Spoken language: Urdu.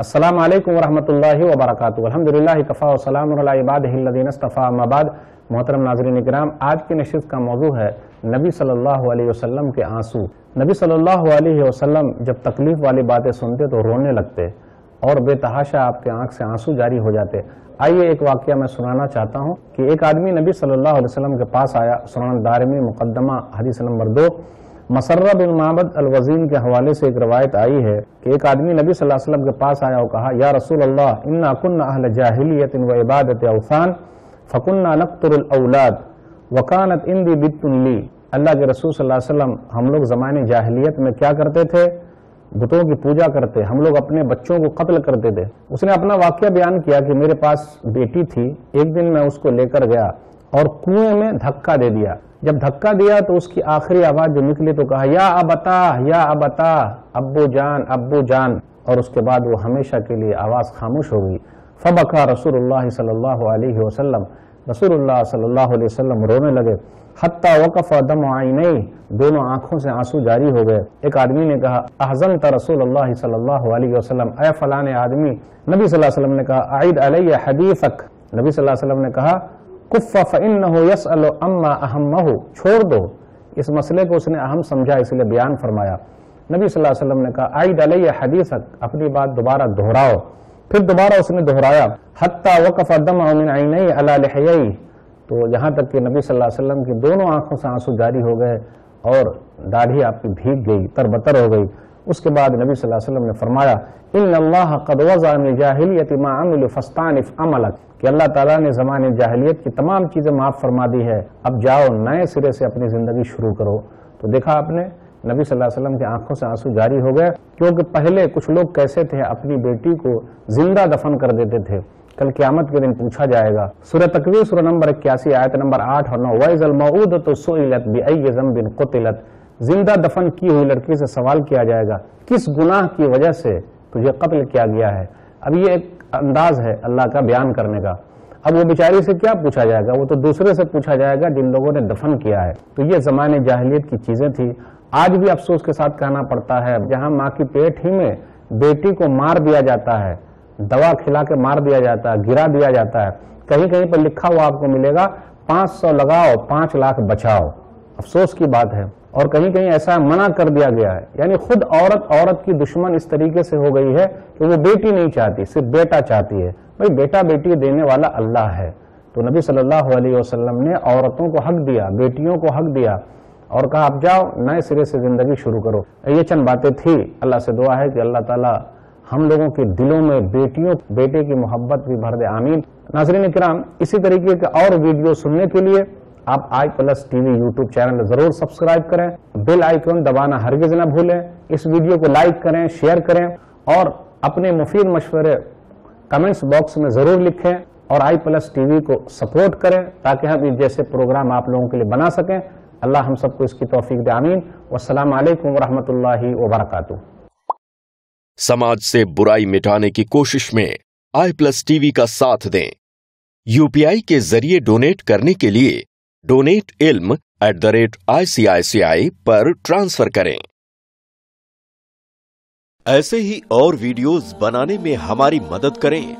السلام علیکم ورحمۃ اللہ وبرکاتہ۔ الحمد للہ کفا وسلام الدین اصطفیٰ مباد محترم ناظرین اکرام، آج کی نشست کا موضوع ہے نبی صلی اللہ علیہ وسلم کے آنسو۔ نبی صلی اللہ علیہ وسلم جب تکلیف والی باتیں سنتے تو رونے لگتے اور بے تحاشا آپ کے آنکھ سے آنسو جاری ہو جاتے۔ آئیے ایک واقعہ میں سنانا چاہتا ہوں کہ ایک آدمی نبی صلی اللہ علیہ وسلم کے پاس آیا، سنن دارمی مقدمہ، حدیث نمبر دو۔ مسرہ بن معبد الوزین کے حوالے سے ایک روایت آئی ہے کہ ایک آدمی نبی صلی اللہ علیہ وسلم کے پاس آیا اور کہا، یا رسول اللہ، انا کن اہل جاہلیت و عبادت اوثان فکنہ نقتر الاولاد، وکانت اندی بت لی۔ اللہ کے رسول صلی اللہ علیہ وسلم ہم لوگ زمانے جاہلیت میں کیا کرتے تھے؟ بتوں کی پوجا کرتے، ہم لوگ اپنے بچوں کو قتل کرتے تھے۔ اس نے اپنا واقعہ بیان کیا کہ میرے پاس بیٹی تھی، ایک دن میں اس کو لے کر گیا اور کنویں میں دھکا دے دیا۔ جب دھکا دیا تو اس کی آخری آواز جو نکلی تو کہا، یا ابتا یا ابتا، ابو جان ابو جان۔ اور اس کے بعد وہ ہمیشہ کے لیے آواز خاموش ہو گئی۔ فبکا رسول اللہ صلی اللہ علیہ وسلم۔ رسول اللہ صلی اللہ علیہ وسلم رونے لگے۔ حتیٰ وقف دم آئینی دونوں آنکھوں سے آنسو جاری ہو گئے۔ ایک آدمی نے کہا، احزنت رسول اللہ صلی اللہ علیہ وسلم۔ اے فلان آدمی، نبی صلی اللہ علیہ وسلم نے کہا عید علیہ حدیثک۔ نبی صلی اللہ علیہ وسلم نے کہا کف فإنه يسأل اما اہمہ چھوڑ دو۔ اس مسئلے کو اس نے اہم سمجھا، اس لیے بیان فرمایا۔ نبی صلی اللہ علیہ وسلم نے کہا، عید علیہ حدیثک، اپنی بات دوبارہ دہراؤ۔ پھر دوبارہ اس نے دہرایا، حتیٰ وقف دم من عینی علی لحیئی تو یہاں تک کہ نبی صلی اللہ علیہ وسلم کی دونوں آنکھوں سے آنسو جاری ہو گئے اور داڑھی آپ کی بھیگ گئی، تربتر ہو گئی۔ اس کے بعد نبی صلی اللہ علیہ وسلم نے فرمایا، ان اللہ قد وضع من جاہلیت ما عمل فستانف عملک. کہ اللہ تعالیٰ نے زمان جاہلیت کی تمام چیزیں معاف فرما دی ہے اب جاؤ نئے سرے سے اپنی زندگی شروع کرو۔ تو دیکھا آپ نے، نبی صلی اللہ علیہ وسلم کی آنکھوں سے آنسو جاری ہو گئے، کیونکہ پہلے کچھ لوگ کیسے تھے، اپنی بیٹی کو زندہ دفن کر دیتے تھے۔ کل قیامت کے دن پوچھا جائے گا۔ سورہ تکویر، سورہ نمبر اکیاسی، آیت نمبر آٹھ اور نو، وَإِذَا الْمَعُودَةُ سُئِلَتْ بِأَيِّ ذَنْبٍ قُتِلَتْ زندہ دفن کی ہوئی لڑکی سے سوال کیا جائے گا، کس گناہ کی وجہ سے تجھے قتل کیا گیا ہے؟ اب یہ ایک انداز ہے اللہ کا بیان کرنے کا۔ اب وہ بیچاری سے کیا پوچھا جائے گا؟ وہ تو دوسرے سے پوچھا جائے گا جن لوگوں نے دفن کیا ہے۔ تو یہ زمانے جاہلیت کی چیزیں تھی آج بھی افسوس کے ساتھ کہنا پڑتا ہے جہاں ماں کی پیٹ ہی میں بیٹی کو مار دیا جاتا ہے، دوا کھلا کے مار دیا جاتا ہے، گرا دیا جاتا ہے۔ کہیں کہیں پر لکھا ہوا آپ کو ملے گا، پانچ سو لگاؤ، پانچ لاکھ بچاؤ۔ افسوس کی بات ہے۔ اور کہیں کہیں ایسا منع کر دیا گیا ہے۔ یعنی خود عورت عورت کی دشمن اس طریقے سے ہو گئی ہے کہ وہ بیٹی نہیں چاہتی، صرف بیٹا چاہتی ہے۔ بھائی، بیٹا بیٹی دینے والا اللہ ہے۔ تو نبی صلی اللہ علیہ وسلم نے عورتوں کو حق دیا، بیٹیوں کو حق دیا اور کہا آپ جاؤ، نئے سرے سے زندگی شروع کرو۔ یہ چند باتیں تھی اللہ سے دعا ہے کہ اللہ تعالیٰ ہم لوگوں کے دلوں میں بیٹیوں، بیٹے کی محبت بھی بھر دے، آمین۔ ناظرین کرام، اسی طریقے کے اور ویڈیو سننے کے لیے آپ I plus T V YouTube channel ضرور سبسکرائب کریں، بیل آئیکن دبانا ہرگز نہ بھولیں، اس ویڈیو کو لائک کریں، شیئر کریں اور اپنے مفید مشورے کمنٹس باکس میں ضرور لکھیں اور آئی پلس ٹی وی کو سپورٹ کریں تاکہ ہم اس جیسے پروگرام آپ لوگوں کے لیے بنا سکیں۔ اللہ ہم سب کو اس کی توفیق دے، آمین۔ والسلام علیکم ورحمۃ اللہ وبرکاتہ۔ سماج سے برائی مٹانے کی کوشش میں آئی پلس ٹی وی کا ساتھ دیں۔ یو پی آئی کے ذریعے ڈونیٹ کرنے کے لیے ڈونیٹ علم at the rate I C I C I per transfer کریں ایسے ہی اور ویڈیوز بنانے میں ہماری مدد کریں۔